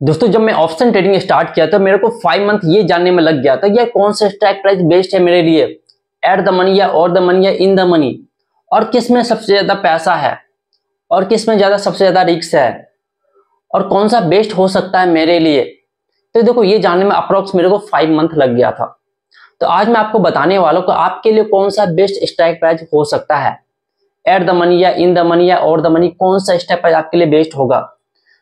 दोस्तों, जब मैं ऑप्शन ट्रेडिंग स्टार्ट किया तो मेरे को फाइव मंथ ये जानने में लग गया था यह कौन सा स्ट्राइक प्राइस बेस्ट है मेरे लिए? एट द मनी या और द मनी या इन द मनी और किसमें सबसे ज़्यादा पैसा है? और किसमें ज़्यादा सबसे ज़्यादा रिक्स है? और कौन सा बेस्ट हो सकता है मेरे लिए? तो देखो, ये जानने में अप्रोक्स मेरे को फाइव मंथ लग गया था। तो आज मैं आपको बताने वाला हूँ आपके लिए कौन सा बेस्ट स्ट्राइक प्राइस हो सकता है। एट द मनी या इन द मनी या और द मनी कौन सा स्ट्राइक प्राइस आपके लिए बेस्ट होगा?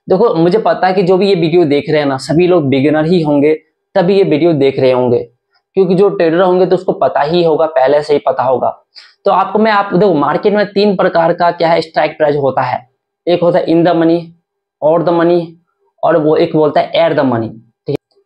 देखो, मुझे पता है कि जो भी ये वीडियो देख रहे हैं ना, सभी लोग बिगिनर ही होंगे, तभी ये वीडियो देख रहे होंगे। क्योंकि जो ट्रेडर होंगे तो उसको पता ही होगा, पहले से ही पता होगा। तो आपको मैं, आप देखो मार्केट में तीन प्रकार का क्या है स्ट्राइक प्राइस होता है। एक होता है इन द मनी और द मनी और वो एक बोलता है एयर द मनी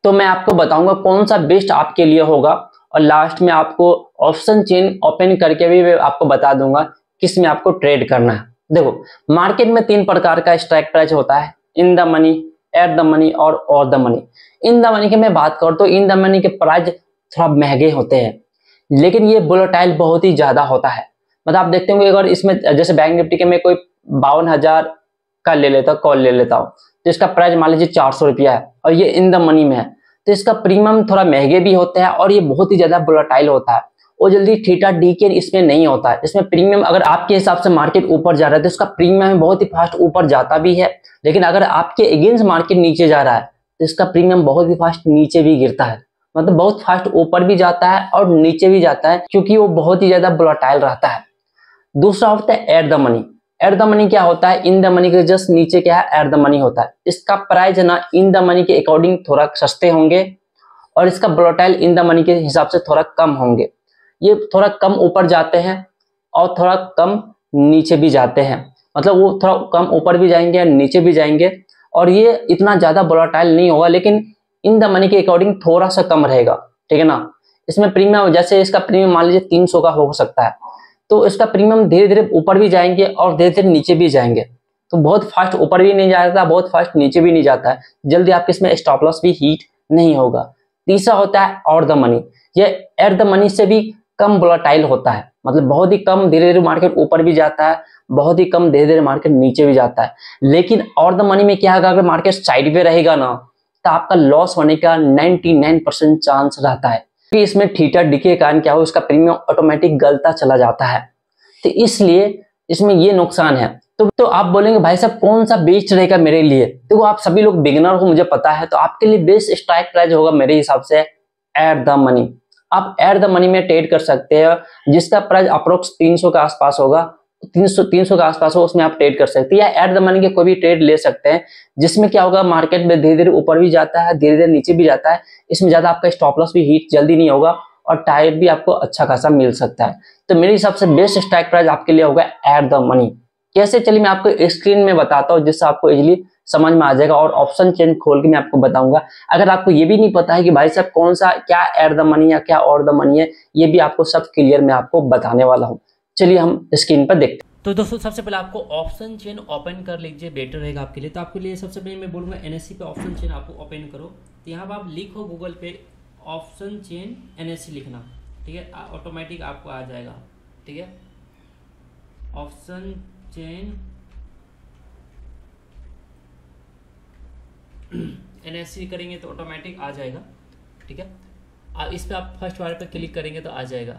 तो मैं आपको बताऊँगा कौन सा बेस्ट आपके लिए होगा, और लास्ट में आपको ऑप्शन चेन ओपन करके भी मैं आपको बता दूँगा किसमें आपको ट्रेड करना है। देखो मार्केट में तीन प्रकार का स्ट्राइक प्राइस होता है। In the money at the money और और the money in the money की मैं बात करूँ तो इन द मनी के प्राइस थोड़ा महँगे होते हैं, लेकिन ये बुलेटाइल बहुत ही ज़्यादा होता है। मतलब आप देखते होंगे अगर इसमें जैसे बैंक निफ्टी के मैं कोई बावन हज़ार का ले लेता कॉल ले लेता हूँ तो इसका प्राइस मान लीजिए चार सौ रुपया है और ये इन द मनी में है तो इसका प्रीमियम थोड़ा महँगे भी होते हैं और ये बहुत ही ज़्यादा बुलेटाइल होता है। वो जल्दी थीटा डी के इसमें नहीं होता। है इसमें प्रीमियम अगर आपके हिसाब से मार्केट ऊपर जा रहा है तो इसका प्रीमियम बहुत ही फास्ट ऊपर जाता भी है। लेकिन अगर आपके अगेंस्ट मार्केट नीचे जा रहा है तो इसका प्रीमियम बहुत ही फास्ट नीचे भी गिरता है। मतलब बहुत फास्ट ऊपर भी जाता है और नीचे भी जाता है, क्योंकि वो बहुत ही ज़्यादा बुलाटाइल रहता है। दूसरा होता है at the money at the money क्या होता है? इन द मनी के जस्ट नीचे क्या है? एट द मनी होता है। इसका प्राइस ना इन द मनी के अकॉर्डिंग थोड़ा सस्ते होंगे और इसका ब्लोटाइल इन द मनी के हिसाब से थोड़ा कम होंगे। ये थोड़ा कम ऊपर जाते हैं और थोड़ा कम नीचे भी जाते हैं। मतलब वो थोड़ा कम ऊपर भी जाएँगे और नीचे भी जाएँगे। और ये इतना ज़्यादा वोलाटाइल नहीं होगा, लेकिन इन द मनी के अकॉर्डिंग थोड़ा सा कम रहेगा, ठीक है ना? इसमें प्रीमियम जैसे इसका प्रीमियम मान लीजिए तीन सौ का हो सकता है तो इसका प्रीमियम धीरे धीरे ऊपर भी जाएँगे और धीरे धीरे नीचे भी जाएँगे। तो बहुत फास्ट ऊपर भी नहीं जाता, बहुत फास्ट नीचे भी नहीं जाता है। जल्दी आपके इसमें स्टॉप लॉस भी हीट नहीं होगा। तीसरा होता है और द मनी ये एट द मनी से भी कम वोलाटाइल होता है। मतलब बहुत ही कम धीरे धीरे मार्केट ऊपर भी जाता है, बहुत ही कम धीरे धीरे मार्केट नीचे भी जाता है। लेकिन और द मनी में क्या होगा, अगर मार्केट साइड पे रहेगा ना तो आपका लॉस होने का 99 परसेंट चांस रहता है। कि इसमें थीटा डी के कारण क्या हो इसका प्रीमियम ऑटोमेटिक गलता चला जाता है। तो इसलिए इसमें ये नुकसान है। तो तो आप बोलेंगे, भाई साहब कौन सा बेस्ट रहेगा मेरे लिए? तो आप सभी लोग बिगनर हो, मुझे पता है। तो आपके लिए बेस्ट स्ट्राइक प्राइस होगा मेरे हिसाब से एट द मनी आप एट द मनी में ट्रेड कर सकते हैं, जिसका प्राइस अप्रोक्स 300 के आसपास होगा 300 300 के आसपास हो, उसमें आप ट्रेड कर सकते हैं। या एट द मनी के कोई भी ट्रेड ले सकते हैं, जिसमें क्या होगा मार्केट में धीरे धीरे ऊपर भी जाता है धीरे धीरे नीचे भी जाता है, इसमें ज़्यादा आपका स्टॉप लॉस भी हीट जल्दी नहीं होगा और टाइप भी आपको अच्छा खासा मिल सकता है। तो मेरे हिसाब से बेस्ट स्ट्राइक प्राइस आपके लिए होगा एट द मनी कैसे, चलिए मैं आपको स्क्रीन में बताता हूँ, जिससे आपको इजिली समझ में आ जाएगा और ऑप्शन चेंज खोल के मैं आपको बताऊँगा। अगर आपको ये भी नहीं पता है कि भाई साहब कौन सा, क्या एड द मनी या क्या और द मनी है, ये भी आपको सब क्लियर मैं आपको बताने वाला हूँ। चलिए हम स्क्रीन पर देखते हैं। तो दोस्तों, सबसे पहले आपको ऑप्शन चेन ओपन कर लीजिए बेटर रहेगा आपके लिए। तो आपके लिए सबसे पहले मैं बोलूँगा एनएससी पे ऑप्शन चेन आपको ओपन करो। तो यहाँ पर आप लिखो गूगल पे ऑप्शन चेन एनएससी लिखना। ठीक है? ऑटोमेटिक आपको आ जाएगा। ठीक है? Option chain N S C करेंगे तो ऑटोमेटिक आ जाएगा, ठीक है? इस पर आप फ़र्स्ट वाले पर क्लिक करेंगे तो आ जाएगा।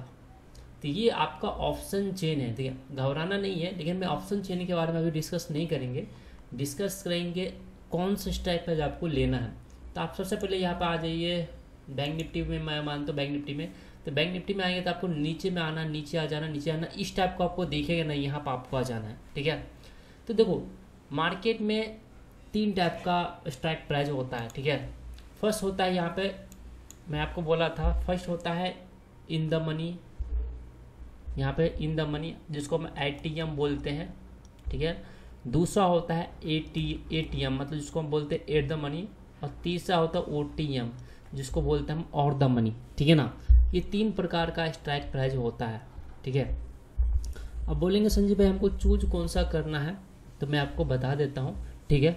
तो ये आपका ऑप्शन चेन है, ठीक है? घबराना नहीं है, लेकिन मैं ऑप्शन चेन के बारे में अभी डिस्कस नहीं करेंगे। डिस्कस करेंगे कौन सा स्ट्राइक प्राइस आपको लेना है। तो आप सबसे पहले यहाँ पर आ जाइए बैंक निफ्टी में, मैं मानता हूँ बैंक निफ्टी में। तो बैंक निफ्टी में आएँगे तो आपको नीचे में आना, नीचे आ जाना, नीचे आना, इस टाइप को आपको देखेगा नहीं यहाँ पर आपको आ जाना है, ठीक है? तो देखो मार्केट में तीन टाइप का स्ट्राइक प्राइज होता है, ठीक है? फ़र्स्ट होता है यहाँ पे, मैं आपको बोला था फ़र्स्ट होता है इन द मनी यहाँ पे इन द मनी जिसको हम ए बोलते हैं, ठीक है? दूसरा होता है A T A T M मतलब जिसको हम बोलते हैं एट द मनी और तीसरा होता है ओ टी एम जिसको बोलते हैं हम और द मनी ठीक है ना? ये तीन प्रकार का स्ट्राइक प्राइज होता है, ठीक है? अब बोलेंगे, संजीव भाई, हमको चूज़ कौन सा करना है तो मैं आपको बता देता हूँ, ठीक है?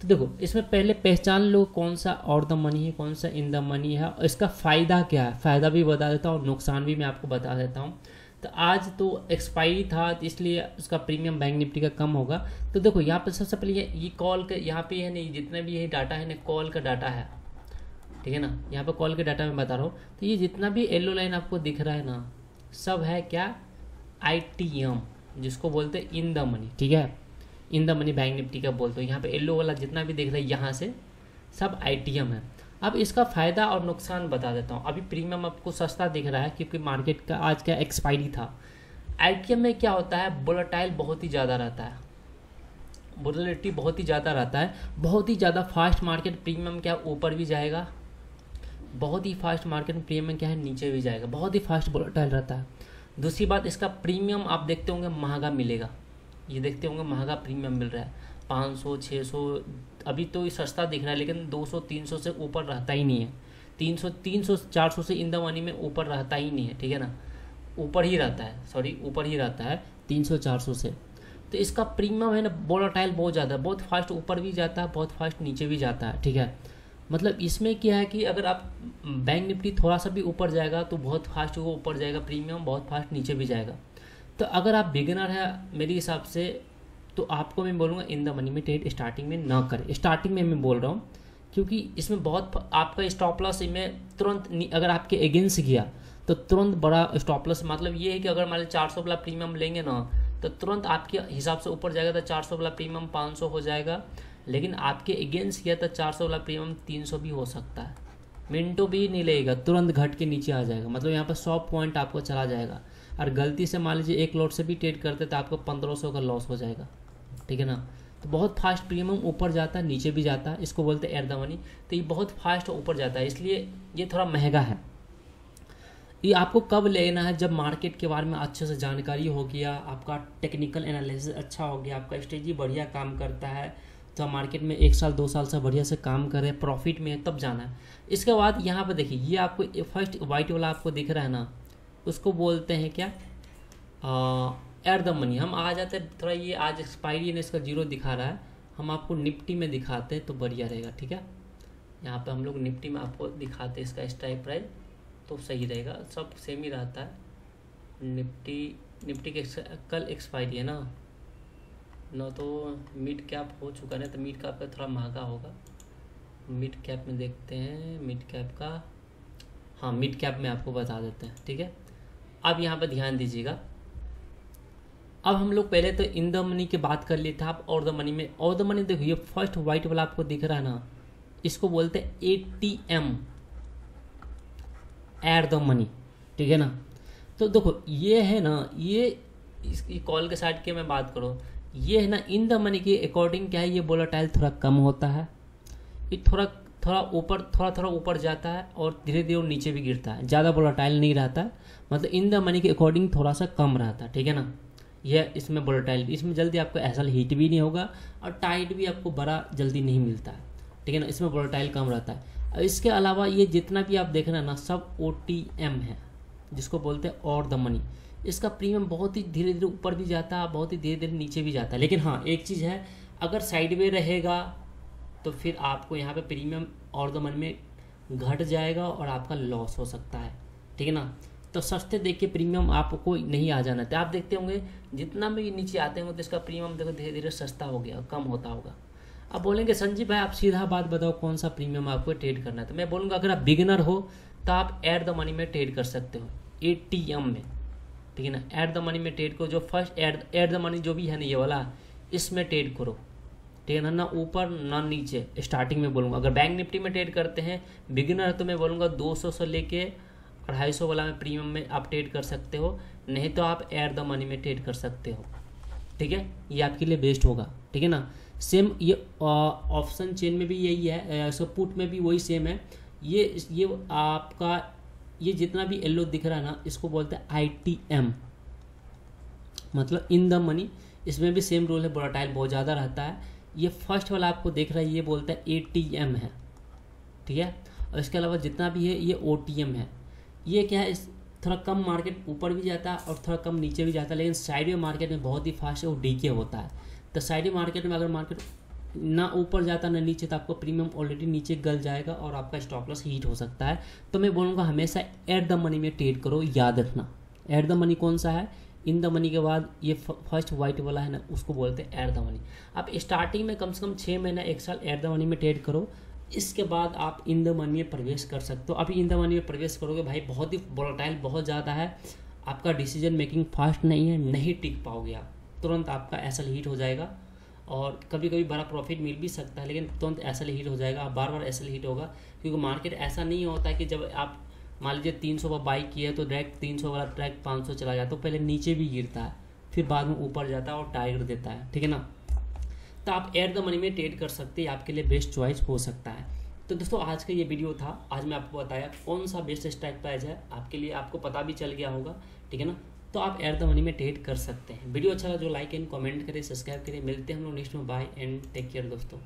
तो देखो इसमें पहले पहचान लो कौन सा और द मनी है कौन सा इन द मनी है। और इसका फ़ायदा क्या है? फ़ायदा भी बता देता हूँ नुकसान भी मैं आपको बता देता हूँ। तो आज तो एक्सपायरी था इसलिए उसका प्रीमियम बैंक निफ्टी का कम होगा। तो देखो यहाँ पर सबसे पहले ये, ये कॉल का यहाँ पे है नहीं जितने भी ये डाटा है ना कॉल का डाटा है। ठीक है ना? यहाँ पर कॉल के डाटा में बता रहा हूँ। तो ये जितना भी येलो लाइन आपको दिख रहा है ना सब है क्या? आई जिसको बोलते हैं इन द मनी ठीक है? In the money bank Nifty का बोलते हो। यहाँ पे येलो वाला जितना भी देख रहा है, यहाँ से सब आईटीएम है। अब इसका फ़ायदा और नुकसान बता देता हूँ। अभी प्रीमियम आपको सस्ता दिख रहा है क्योंकि मार्केट का आज का एक्सपायरी था। आईटीएम में क्या होता है? बोलाटाइल बहुत ही ज़्यादा रहता है। वोलेटिलिटी बहुत ही ज़्यादा रहता है। बहुत ही ज़्यादा फास्ट मार्केट प्रीमियम क्या ऊपर भी जाएगा? बहुत ही फास्ट मार्केट प्रीमियम क्या है? नीचे भी जाएगा। बहुत ही फास्ट वोलेटाइल रहता है। दूसरी बात, इसका प्रीमियम आप देखते होंगे, महँगा मिलेगा। ये देखते होंगे महँगा प्रीमियम मिल रहा है। पाँच सौ छः सौ, अभी तो सस्ता दिख रहा है, लेकिन दो सौ, तीन सौ से ऊपर रहता ही नहीं है। तीन सौ तीन सौ, चार सौ से इन द मनी में ऊपर रहता ही नहीं है, ठीक है ना? ऊपर ही रहता है सॉरी ऊपर ही रहता है, तीन सौ, चार सौ से। तो इसका प्रीमियम है ना बोलाटाइल बहुत ज़्यादा, बहुत फास्ट ऊपर भी जाता है, बहुत फास्ट नीचे भी जाता है, ठीक है? मतलब इसमें क्या है कि अगर आप बैंक निफ्टी थोड़ा सा भी ऊपर जाएगा तो बहुत फास्ट वो ऊपर जाएगा प्रीमियम बहुत फास्ट नीचे भी जाएगा। तो अगर आप बिगिनर है मेरे हिसाब से तो आपको मैं बोलूँगा इन द मनी में ट्रेड स्टार्टिंग में ना करें। स्टार्टिंग में मैं बोल रहा हूँ, क्योंकि इसमें बहुत आपका स्टॉप लॉस में तुरंत अगर आपके अगेंस्ट गया तो तुरंत बड़ा स्टॉप लॉस मतलब ये है कि अगर मान लीजिए चार सौ वाला प्रीमियम लेंगे ना तो तुरंत आपके हिसाब से ऊपर जाएगा तो चार सौ वाला प्रीमियम पाँच सौ हो जाएगा, लेकिन आपके अगेंस्ट गया तो चार सौ वाला प्रीमियम तीन सौ भी हो सकता है। मिनटों भी नहीं लगेगा तुरंत घट के नीचे आ जाएगा। मतलब यहाँ पर सौ पॉइंट आपको चला जाएगा। और गलती से मान लीजिए एक लॉट से भी ट्रेड करते तो आपको पंद्रह सौ का लॉस हो जाएगा। ठीक है ना? तो बहुत फास्ट प्रीमियम ऊपर जाता है नीचे भी जाता है इसको बोलते हैं एयर द मनी तो ये बहुत फास्ट ऊपर जाता है, इसलिए ये थोड़ा महँगा है। ये आपको कब लेना है, जब मार्केट के बारे में अच्छे से जानकारी हो गया, आपका टेक्निकल एनालिसिस अच्छा हो गया, आपका स्ट्रेटजी बढ़िया काम करता है तो मार्केट में एक साल, दो साल से बढ़िया से काम करे प्रॉफिट में है तब जाना है। इसके बाद यहाँ पर देखिए, ये आपको फ़र्स्ट वाइट वाला आपको दिख रहा है ना उसको बोलते हैं क्या? एट द मनी हम आ जाते हैं, थोड़ा ये आज एक्सपायरी ने, इसका ज़ीरो दिखा रहा है। हम आपको निफ्टी में दिखाते हैं तो बढ़िया रहेगा, ठीक है? यहाँ पे हम लोग निफ्टी में आपको दिखाते हैं इसका स्ट्राइक प्राइस तो सही रहेगा। सब सेम ही रहता है। निफ्टी निफ्टी के कल एक्सपायरी है ना? न तो मिड कैप हो चुका है तो मिड कैप का थोड़ा महँगा होगा। मिड कैप में देखते हैं मिड कैप का हाँ मिड कैप में आपको बता देते हैं, ठीक है? अब यहाँ पर ध्यान दीजिएगा। अब हम लोग पहले तो इन द मनी की बात कर लिए थे आप और द मनी में। और द मनी देखो ये फ़र्स्ट व्हाइट वाला आपको दिख रहा है ना? इसको बोलते हैं A T M at the money ठीक है ना? तो देखो, ये है ना, ये इसकी कॉल के साइड के मैं बात करूँ। ये है ना इन द मनी के अकॉर्डिंग क्या है? ये बोलाटाइल थोड़ा कम होता है। ये थोड़ा थोड़ा ऊपर, थोड़ा थोड़ा ऊपर जाता है और धीरे धीरे नीचे भी गिरता है। ज़्यादा बोलाटाइल नहीं रहता। मतलब इन द मनी के अकॉर्डिंग थोड़ा सा कम रहता है, ठीक है ना? यह इसमें वोलेटाइल इसमें जल्दी आपको ऐसा हीट भी नहीं होगा और टाइट भी आपको बड़ा जल्दी नहीं मिलता है, ठीक है ना? इसमें वोलेटाइल कम रहता है। इसके अलावा ये जितना भी आप देख रहे हैं ना, सब ओटीएम है, जिसको बोलते हैं और द मनी इसका प्रीमियम बहुत ही धीरे धीरे ऊपर भी जाता है, बहुत ही धीरे धीरे नीचे भी जाता है। लेकिन हाँ एक चीज़ है, अगर साइड में रहेगा तो फिर आपको यहाँ पे प्रीमियम और द मनी में घट जाएगा और आपका लॉस हो सकता है। ठीक है ना? तो सस्ते देख के प्रीमियम आपको नहीं आ जाना था आप देखते होंगे, जितना भी नीचे आते होंगे तो इसका प्रीमियम देखो धीरे धीरे सस्ता हो गया, कम होता होगा। अब बोलेंगे, संजीव भाई, आप सीधा बात बताओ, कौन सा प्रीमियम आपको ट्रेड करना है? तो मैं बोलूँगा, अगर आप बिगिनर हो तो आप एट द मनी में ट्रेड कर सकते हो ए टी एम में। ठीक है ना? एट द मनी में ट्रेड करो, जो first at at the money जो भी है ना, ये वाला, इसमें ट्रेड करो। ठीक है ना ना ऊपर ना नीचे स्टार्टिंग में बोलूँगा। अगर बैंक निफ्टी में ट्रेड करते हैं बिगिनर तो मैं बोलूँगा 200 से लेके अढ़ाई सौ वाला में प्रीमियम में आप ट्रेड कर सकते हो, नहीं तो आप एयर द मनी में ट्रेड कर सकते हो। ठीक है? ये आपके लिए बेस्ट होगा। ठीक है ना? सेम ये ऑप्शन चेन में भी यही है सो पुट में भी वही सेम है। ये ये आपका, ये जितना भी येल्लो दिख रहा है ना, इसको बोलते हैं आई टी एम मतलब इन द मनी इसमें भी सेम रोल है बोराटाइल बहुत ज़्यादा रहता है। ये फ़र्स्ट वाला आपको देख रहा है, ये बोलता है ए टी एम है, ठीक है? और इसके अलावा जितना भी है, ये ओ टी एम है। ये क्या है, इस थोड़ा कम मार्केट ऊपर भी जाता है और थोड़ा कम नीचे भी जाता है, लेकिन साइड मार्केट में बहुत ही फास्ट है वो डीके होता है। तो साइड मार्केट में अगर मार्केट ना ऊपर जाता, ना नीचे तो आपको प्रीमियम ऑलरेडी नीचे गल जाएगा और आपका स्टॉप लॉस हीट हो सकता है। तो मैं बोलूँगा, हमेशा एट द मनी में ट्रेड करो, याद रखना। एड द मनी कौन सा है? इन द मनी के बाद ये फ़र्स्ट वाइट वाला है ना, उसको बोलते हैं एड द मनी आप स्टार्टिंग में कम से कम छः महीना, एक साल एड द मनी में ट्रेड करो, इसके बाद आप इन द मनी में प्रवेश कर सकते हो. अभी इन द मनी में प्रवेश करोगे भाई, बहुत ही वोलाटाइल बहुत ज़्यादा है, आपका डिसीज़न मेकिंग फास्ट नहीं है, नहीं टिक पाओगे आप. तुरंत आपका एसल हीट हो जाएगा और कभी कभी बड़ा प्रॉफिट मिल भी सकता है, लेकिन तुरंत एसल हीट हो जाएगा बार बार एसल हीट होगा, क्योंकि मार्केट ऐसा नहीं होता है कि जब आप मान लीजिए तीन सौ बाइक की है तो डायरेक्ट तीन सौ वाला ट्रैक पाँच सौ चला जाता है तो पहले नीचे भी गिरता है, फिर बाद में ऊपर जाता है और टाइगर देता है, ठीक है ना? तो आप एट द मनी में ट्रेड कर सकते हैं आपके लिए बेस्ट चॉइस हो सकता है। तो दोस्तों, आज का ये वीडियो था, आज मैं आपको बताया कौन सा बेस्ट स्ट्राइक प्राइज है, आपके लिए आपको पता भी चल गया होगा, ठीक है ना? तो आप एट द मनी में ट्रेड कर सकते हैं। वीडियो अच्छा लगा जो लाइक एंड कमेंट करें सब्सक्राइब करें। मिलते हैं हम लोग नेक्स्ट में बाय एंड टेक केयर दोस्तों।